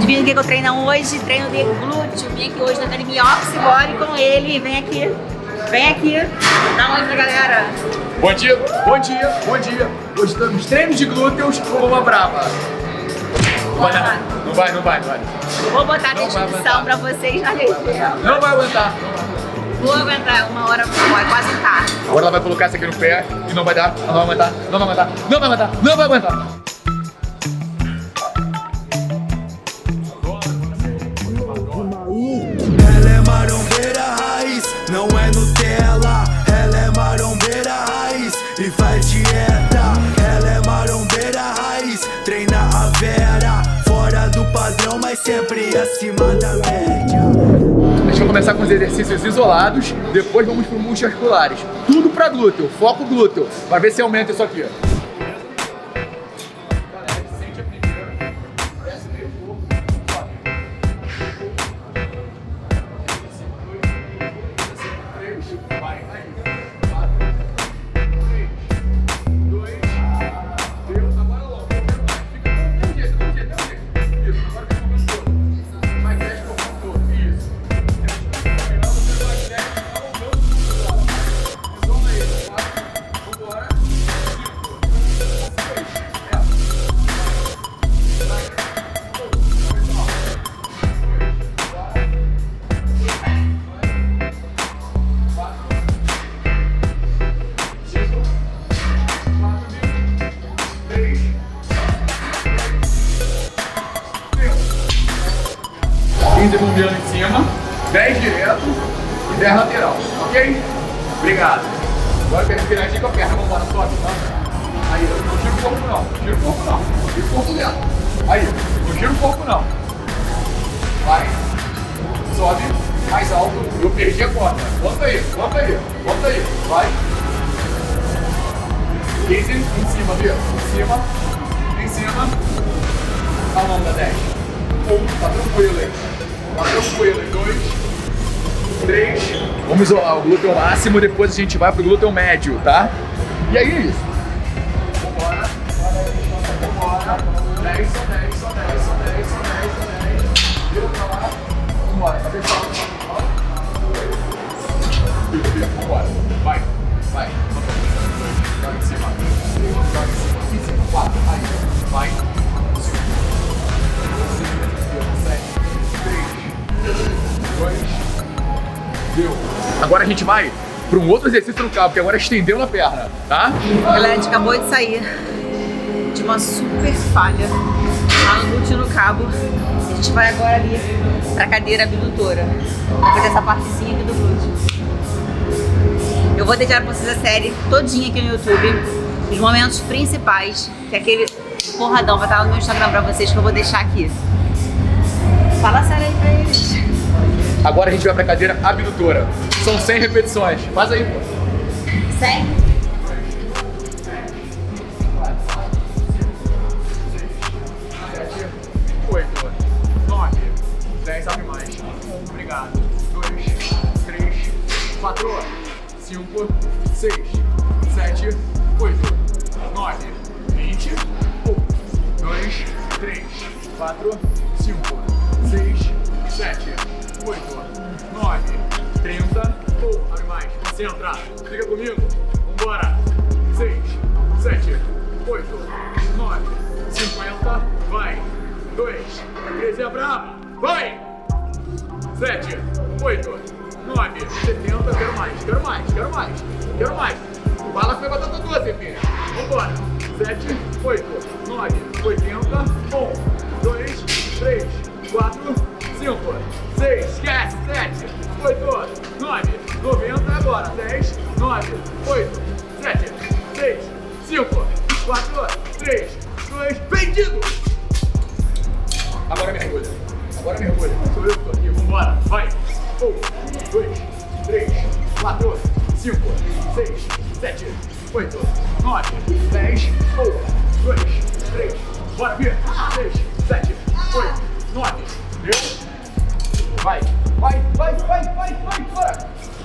Adivinha o que eu treino hoje? Treino de glúteo. Vim aqui hoje na academia Oxybody com ele. Vem aqui. Vem aqui. Dá um oi pra galera. Bom dia, bom dia, bom dia. Hoje estamos treinos de glúteos com uma brava. Vai, Bora. não vai, não vai, não vai. Vou botar a Não descrição pra vocês na legenda. Não vai aguentar. Vou aguentar uma hora, vai quase tá. Agora ela vai colocar isso aqui no pé e não vai dar, não vai aguentar, não vai aguentar, não vai aguentar, não vai aguentar. Acima da média. A gente vai começar com os exercícios isolados, depois vamos para multiarticulares. Tudo para glúteo, foco glúteo. Vai ver se aumenta isso aqui. Quinze bombeando em cima, 10 direto e 10 lateral, ok? Obrigado. Agora tem que virar aqui com a perna, vamos embora, sobe, tá? Aí, não tira o corpo não, não tira o corpo não, não tira o corpo dentro. Aí, não tira o corpo não. Vai, sobe, mais alto, eu perdi a corda. Volta aí, volta aí, volta aí, vai. 15 em cima, viu? Em cima, em cima. Alonga 10. Um, tá tranquilo aí. Aí. Dois, três. Vamos isolar o glúteo máximo, depois a gente vai pro glúteo médio, tá? E aí é isso. Vambora. Vambora. 10, só 10, só 10, Agora a gente vai para um outro exercício no cabo, que agora estendeu na perna, tá? A gente acabou de sair de uma super falha lá no glúteo no cabo. A gente vai agora ali pra cadeira abdutora. Pra fazer essa partezinha aqui do glúteo. Eu vou deixar pra vocês a série todinha aqui no YouTube. Os momentos principais, que é aquele porradão vai estar no meu Instagram pra vocês, que eu vou deixar aqui. Fala sério aí pra eles. Agora a gente vai pra cadeira abdutora. São 100 repetições. Faz aí, pô. 100? Oito, nove, dez, abre mais. Obrigado. Dois, três, quatro, cinco, seis, sete, oito, nove, vinte, um, dois, três, quatro, cinco, seis, sete, oito, nove, trinta, um, abre mais. Concentra. Fica comigo. Vambora. Seis, sete, oito, nove, cinquenta, vai. Dois, três, é brava. Vai. Sete, oito, nove, setenta, quero mais, quero mais, quero mais, quero mais. Bala foi batata doce, filho. Vambora. Sete, oito, nove, oitenta, um, dois, três, quatro, cinco, seis, esquece, sete, oito, nove, noventa, agora. Dez, nove, oito, sete, seis, cinco, quatro, três, dois, vendido! Agora mergulha. Agora mergulha. Sou eu que tô aqui. Vambora. Vai. Um, dois, três, quatro, cinco, seis, sete, oito, nove, dez. Um, dois, três. Bora, Bia. Seis, sete, oito, nove. Deu. Vai. Vai, vai, vai, vai, vai. Bora.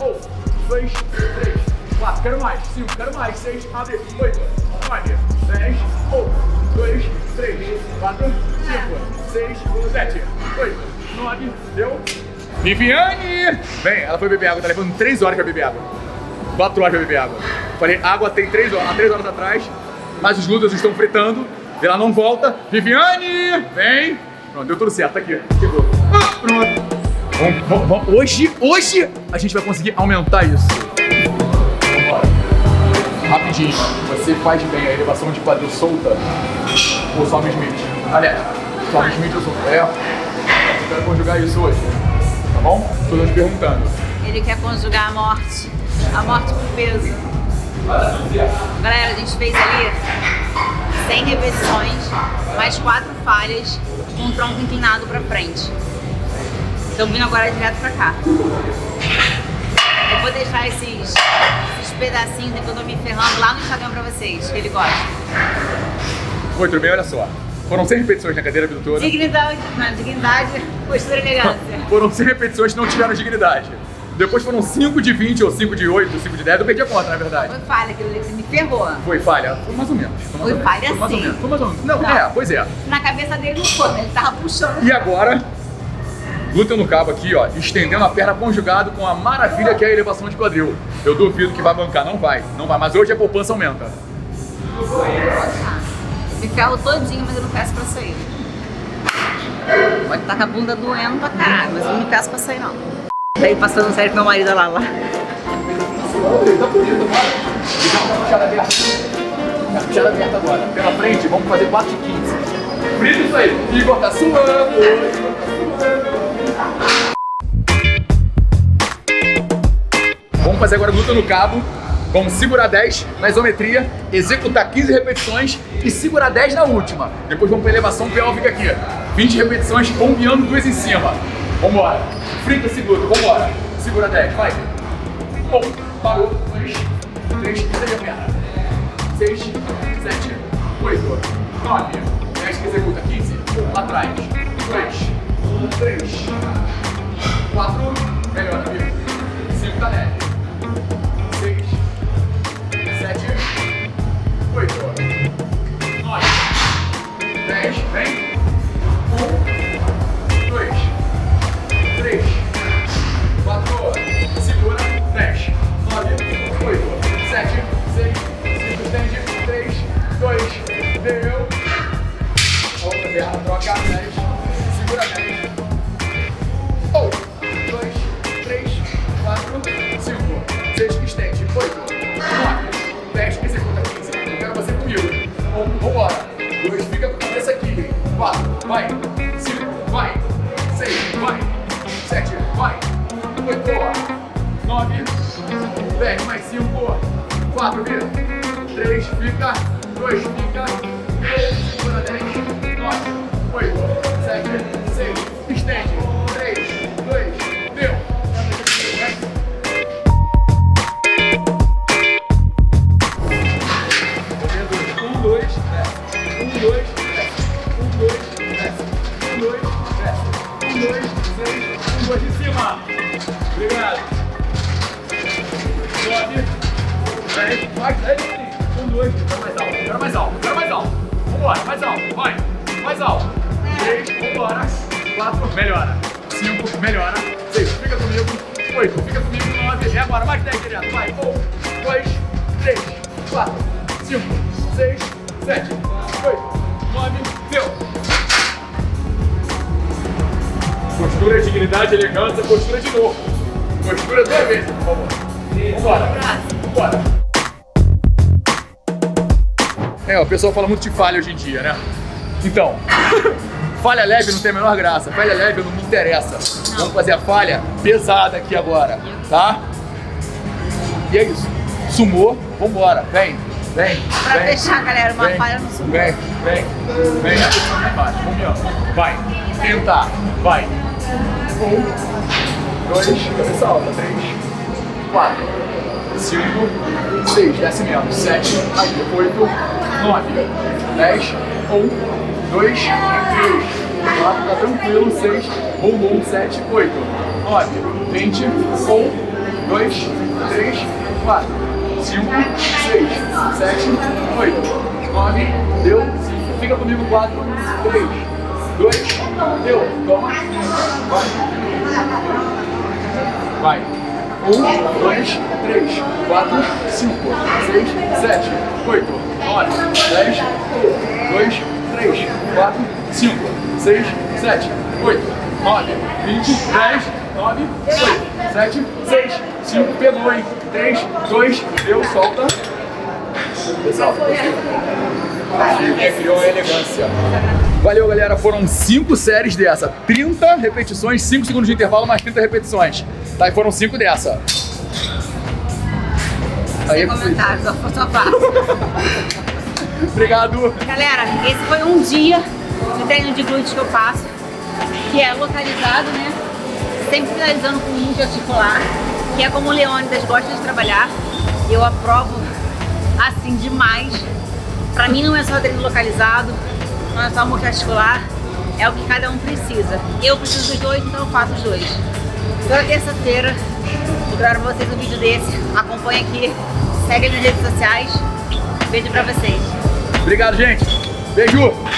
Um, dois, três, quatro. Quero mais. Cinco. Quero mais. Seis, abre. Oito, nove, dez. Um, dois, três, quatro, cinco, seis, sete, aqui. Deu. Viviane! Vem, ela foi beber água, tá levando 3 horas pra beber água. 4 horas pra beber água. Falei, água tem 3 horas, há 3 horas atrás, mas os glúteos estão fritando. Ela não volta. Viviane! Vem! Pronto, deu tudo certo, tá aqui. Chegou. Ah, pronto. Vamos, vamos, vamos. Hoje, hoje, a gente vai conseguir aumentar isso. Rapidinho, você faz bem a elevação de quadril solta ou só Smith? Aliás, só Smith ou solta? É. Eu quero conjugar isso hoje. Tá bom? Tô te perguntando. Ele quer conjugar a morte. A morte por peso. Galera, a gente fez ali 100 repetições, mais 4 falhas, com o tronco inclinado pra frente. Estão vindo agora direto pra cá. Eu vou deixar esses, esses pedacinhos de que eu tô me ferrando lá no Instagram pra vocês, que ele gosta. Oi, tudo bem? Olha só. Foram 100 repetições na cadeira abdutora. Dignidade, não, dignidade, postura e elegância. Foram 100 repetições que não tiveram dignidade. Depois foram 5 de 20, ou 5 de 8, 5 de 10. Eu perdi a conta, na verdade. Foi falha aquilo ali, você me ferrou. Foi falha? Foi mais ou menos. Foi, mais Foi ou menos. falha Foi mais ou sim. menos. Foi mais ou menos. Não, Não. é, pois é. Na cabeça dele não foi, ele tava puxando. E agora, glúteo no cabo aqui, ó, estendendo a perna conjugado com a maravilha que é a elevação de quadril. Eu duvido que vai bancar, não vai, não vai. Mas hoje a poupança aumenta. Me ferro todinho, mas eu não peço pra sair. Pode estar com a bunda doendo pra caralho, mas eu não peço pra sair não. Daí passando sério com meu marido lá lá. Tá bonito, bora. Puxada aberta. Puxada aberta agora. Pela frente, vamos fazer 4 de 15. Frito isso aí. Igor tá suando. Igor tá suando. Vamos fazer agora glúteo no cabo. Vamos segurar 10 na isometria, executar 15 repetições e segurar 10 na última. Depois vamos para elevação pélvica aqui. 20 repetições, bombeando duas em cima. Vambora. Frita esse glúteo, vambora. Segura 10, vai. Um, parou, dois, três, seja a perna. Seis, sete, oito, nove, dez executa, quinze, um, atrás, dois, três, quatro, melhor, amigo. Cinco tá leve. Um, vambora. Dois, fica com a cabeça aqui. Quatro, vai. Cinco, vai. Seis, vai. Sete, vai. Oito, nove, dez, mais cinco, quatro, vira. Três, fica. Dois, fica. Três, segura, dez, nove, oito, sete, Um, dois, mais alto, quero mais alto, quero mais alto. Vambora, mais alto, vai. Mais alto. Três, vambora. Quatro, melhora. Cinco, melhora. Seis, fica comigo. Oito, fica comigo. Nove, é agora, mais dez direto. Vai. Um, dois, três, quatro, cinco, seis, sete, oito, nove, deu. Postura, dignidade, elegância, postura de novo. Postura duas vezes, por favor. Vambora. Vambora. É, o pessoal fala muito de falha hoje em dia, né? Então, falha leve não tem a menor graça. Falha leve não me interessa. Vamos fazer a falha pesada aqui agora, tá? E é isso. Sumou, vambora. Vem, vem. Pra vem. fechar, galera, uma Vem, falha no sumo. Vem, vem, vem. Vamos. Vai. Tentar. Vai. Um, dois, cabeça alta. Três, quatro, cinco, seis, desce menos. Sete, aí, oito, nove, dez, um, dois, três, quatro, tá tranquilo. Seis, um, um, sete, oito, nove, vinte, um, dois, três, quatro, cinco, seis, sete, oito, nove, deu, cinco, fica comigo, quatro, três, dois, deu, toma, vai. Vai. Um, dois, três, quatro, cinco, seis, sete, oito, nove, dez, dois, três, quatro, cinco, seis, sete, oito, nove, vinte, dez, nove, oito, sete, seis, cinco, pegou, hein? Três, dois, deu, solta. Pessoal, criou a elegância. Valeu, galera. Foram 5 séries dessa. 30 repetições, 5 segundos de intervalo, mais 30 repetições. Tá, e foram 5 dessa. Sem comentários, só, só faço. Obrigado. Galera, esse foi um dia de treino de glúteos que eu faço, que é localizado, né? Sempre finalizando com músculo articular, que é como o Leônidas gosta de trabalhar. Eu aprovo assim demais. Pra mim não é só treino localizado, não é só músculo articular, é o que cada um precisa. Eu preciso dos dois, então eu faço os dois. Toda terça-feira pra vocês um vídeo desse. Acompanha aqui, segue nas redes sociais. Beijo pra vocês. Obrigado, gente. Beijo.